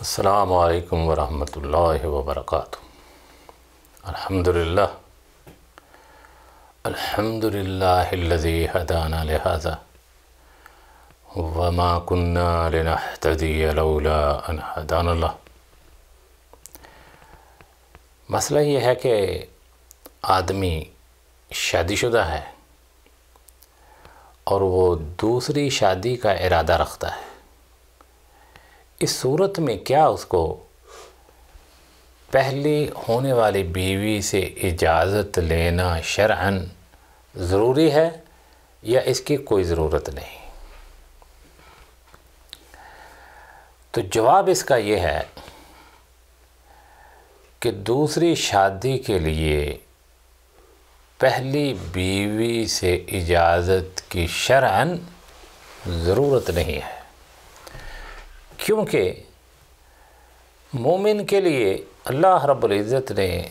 السلام علیکم ورحمۃ اللہ وبرکاتہ۔ الحمد للہ الحمد للہ الذي هدانا لهذا۔ وما كنا لنهتدي لولا ان هدانا اللہ۔ مسئلہ یہ ہے کہ آدمی شادی شدہ ہے اور وہ دوسری شادی کا ارادہ رکھتا ہے۔ اس صورت میں کیا اس کو پہلی ہونے والی بیوی سے اجازت لینا شرعن ضروری ہے یا اس کی کوئی ضرورت نہیں؟ تو جواب اس کا یہ ہے کہ دوسری شادی کے لیے پہلی بیوی سے اجازت کی شرعن ضرورت نہیں ہے۔ کیونکہ مومن کے لیے اللہ رب العزت نے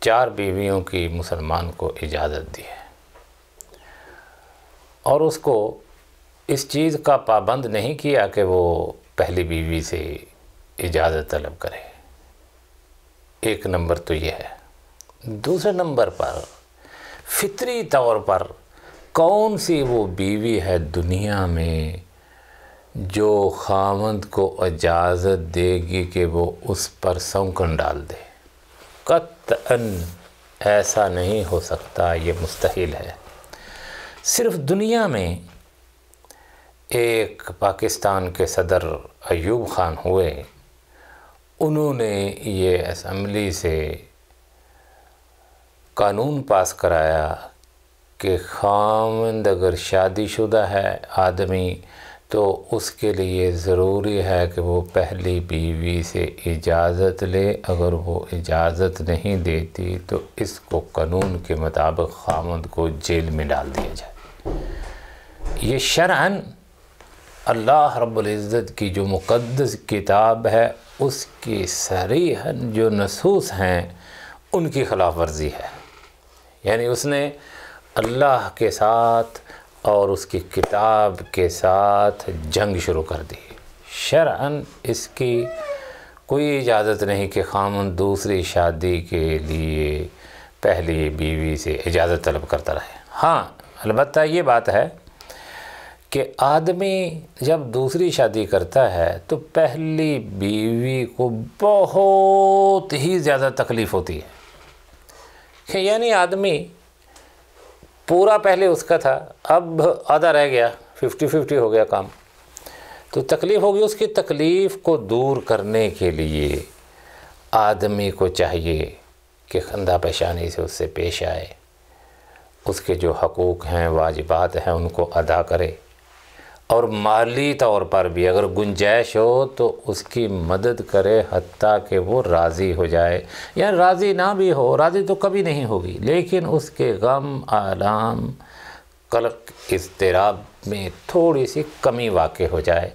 چار بیویوں کی مسلمان کو اجازت دی ہے۔ اور اس کو اس چیز کا پابند نہیں کیا کہ وہ پہلی بیوی سے اجازت طلب کرے۔ ایک نمبر تو یہ ہے۔ دوسرے نمبر پر فطری طور پر کون سی وہ بیوی ہے دنیا میں جو خامند کو اجازت دے گی کہ وہ اس پر سونکن ڈال دے۔ قطعاً ایسا نہیں ہو سکتا، یہ مستحیل ہے۔ صرف دنیا میں ایک پاکستان کے صدر ایوب خان ہوئے، انہوں نے یہ اسمبلی سے قانون پاس کرایا کہ خامند اگر شادی شدہ ہے، آدمی تو اس کے لیے ضروری ہے کہ وہ پہلی بیوی سے اجازت لے۔ اگر وہ اجازت نہیں دیتی تو اس کو قانون کے مطابق خامد کو جیل میں ڈال دیا جائے۔ یہ شرعن اللہ رب العزت کی جو مقدس کتاب ہے، اس کی سریحن جو نصوص ہیں، ان کی خلاف ورزی ہے۔ یعنی اس نے اللہ کے ساتھ اور اس کی کتاب کے ساتھ جنگ شروع کر دی۔ شرعن اس کی کوئی اجازت نہیں کہ خامن دوسری شادی کے لیے پہلی بیوی سے اجازت طلب کرتا رہے۔ ہاں البتہ یہ بات ہے کہ آدمی جب دوسری شادی کرتا ہے تو پہلی بیوی کو بہت ہی زیادہ تکلیف ہوتی ہے۔ کہ یعنی آدمی پورا پہلے اس کا تھا، اب آدھا رہ گیا ففٹی ففٹی ہو گیا کام۔ تو تکلیف ہوگی اس کی تکلیف کو دور کرنے کے لیے۔ آدمی کو چاہیے کہ خندہ پیشانی سے اس سے پیش آئے۔ اس کے جو حقوق ہیں، واجبات ہیں، ان کو ادا کرے۔ اور مالی طور پر بھی اگر گنجائش ہو تو اس کی مدد کرے حتیٰ کہ وہ راضی ہو جائے۔ یا راضی نہ بھی ہو، راضی تو کبھی نہیں ہوگی، لیکن اس کے غم، آلام، قلق، اضطراب میں تھوڑی سی کمی واقع ہو جائے،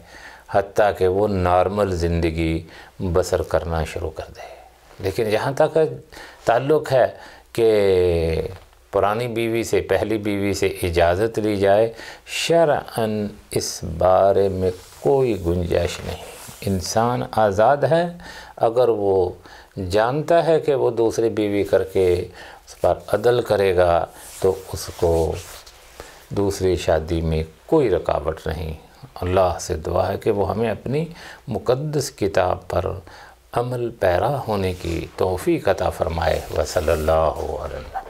حتیٰ کہ وہ نارمل زندگی بسر کرنا شروع کر دے۔ لیکن جہاں تک تعلق ہے کہ پرانی بیوی سے پہلی بیوی سے اجازت لی جائے شرعن اس بارے میں کوئی گنجائش نہیں۔ انسان آزاد ہے، اگر وہ جانتا ہے کہ وہ دوسری بیوی کر کے اس پر عدل کرے گا، تو اس کو دوسری شادی میں کوئی رکاوٹ نہیں۔ اللہ سے دعا ہے کہ وہ ہمیں اپنی مقدس کتاب پر عمل پیرا ہونے کی توفیق عطا فرمائے۔ وصلی اللہ علیہ